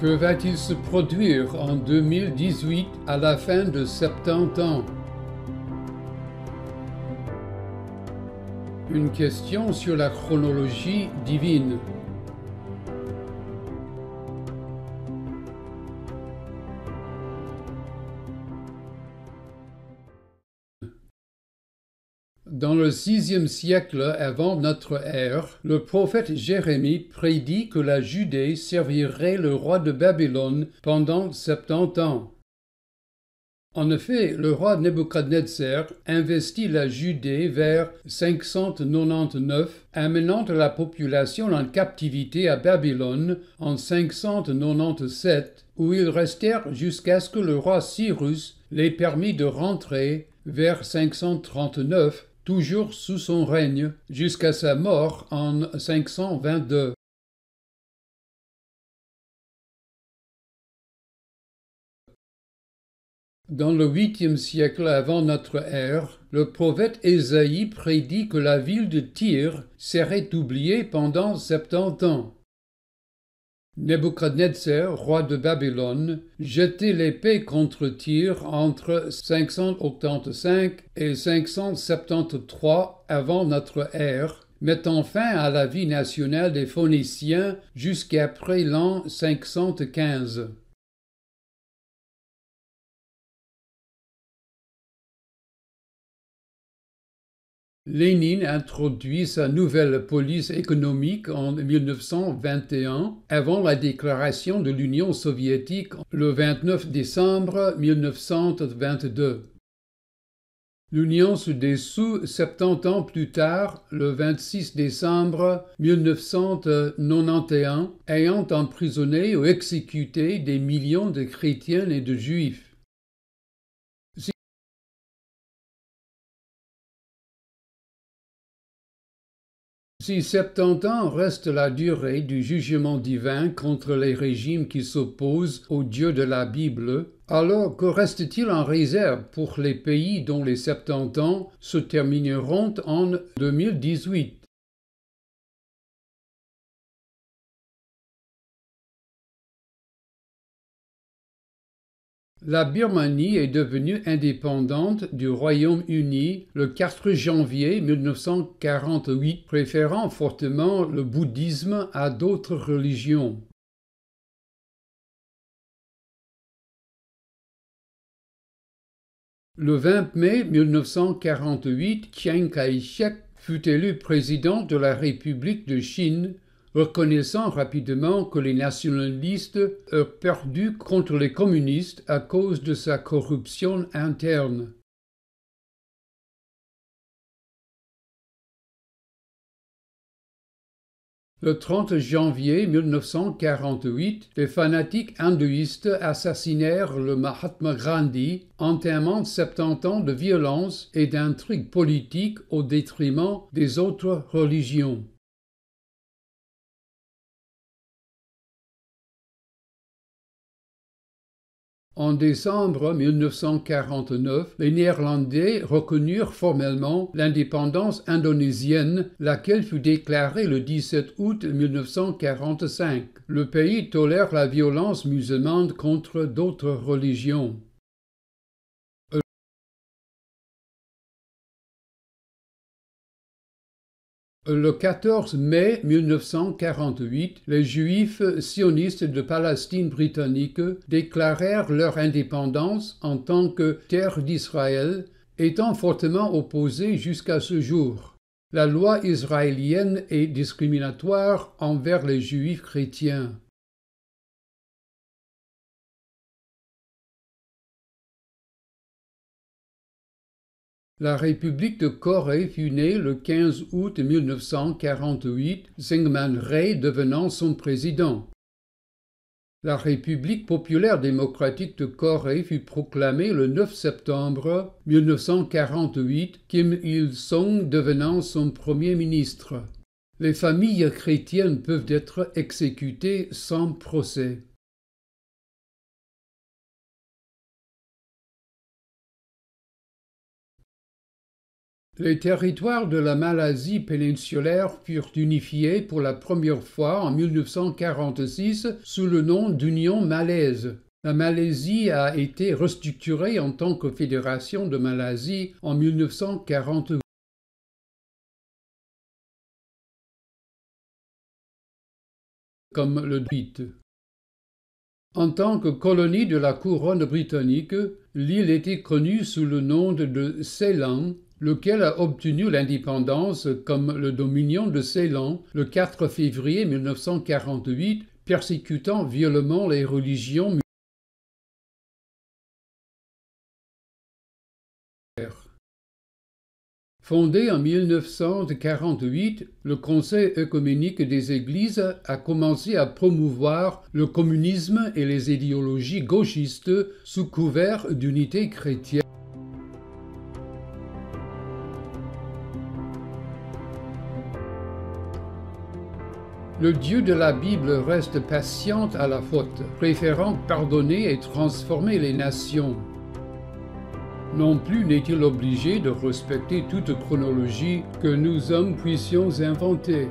Que va-t-il se produire en 2018 à la fin de 70 ans? Une question sur la chronologie divine. Dans le sixième siècle avant notre ère, le prophète Jérémie prédit que la Judée servirait le roi de Babylone pendant septante ans. En effet, le roi Nebuchadnezzar investit la Judée vers 599, amenant la population en captivité à Babylone en 597, où ils restèrent jusqu'à ce que le roi Cyrus les permit de rentrer vers 539 toujours sous son règne, jusqu'à sa mort en 522. Dans le huitième siècle avant notre ère, le prophète Ésaïe prédit que la ville de Tyr serait oubliée pendant septante ans. Nebuchadnezzar, roi de Babylone, jetait l'épée contre Tyr entre 585 et 573 avant notre ère, mettant fin à la vie nationale des Phoeniciens jusqu'après l'an 515. Lénine introduit sa nouvelle police économique en 1921 avant la déclaration de l'Union soviétique le 29 décembre 1922. L'Union se dissout 70 ans plus tard, le 26 décembre 1991, ayant emprisonné ou exécuté des millions de chrétiens et de juifs. Si septante ans reste la durée du jugement divin contre les régimes qui s'opposent au Dieu de la Bible, alors que reste-t-il en réserve pour les pays dont les septante ans se termineront en 2018 La Birmanie est devenue indépendante du Royaume-Uni le 4 janvier 1948, préférant fortement le bouddhisme à d'autres religions. Le 20 mai 1948, Chiang Kai-shek fut élu président de la République de Chine reconnaissant rapidement que les nationalistes eurent perdu contre les communistes à cause de sa corruption interne. Le 30 janvier 1948, les fanatiques hindouistes assassinèrent le Mahatma Gandhi, entamant 70 ans de violence et d'intrigues politiques au détriment des autres religions. En décembre 1949, les Néerlandais reconnurent formellement l'indépendance indonésienne, laquelle fut déclarée le 17 août 1945. Le pays tolère la violence musulmane contre d'autres religions. Le 14 mai 1948, les Juifs sionistes de Palestine britannique déclarèrent leur indépendance en tant que terre d'Israël, étant fortement opposés jusqu'à ce jour. La loi israélienne est discriminatoire envers les Juifs chrétiens. La République de Corée fut née le 15 août 1948, Syngman Rhee devenant son président. La République populaire démocratique de Corée fut proclamée le 9 septembre 1948, Kim Il-sung devenant son premier ministre. Les familles chrétiennes peuvent être exécutées sans procès. Les territoires de la Malaisie péninsulaire furent unifiés pour la première fois en 1946 sous le nom d'Union malaise. La Malaisie a été restructurée en tant que fédération de Malaisie en 1948. Comme le tweet. En tant que colonie de la couronne britannique, l'île était connue sous le nom de Ceylan lequel a obtenu l'indépendance comme le Dominion de Ceylan le 4 février 1948, persécutant violemment les religions Fondé en 1948, le Conseil œcuménique des Églises a commencé à promouvoir le communisme et les idéologies gauchistes sous couvert d'unité chrétienne. Le Dieu de la Bible reste patient à la faute, préférant pardonner et transformer les nations. Non plus n'est-il obligé de respecter toute chronologie que nous hommes puissions inventer.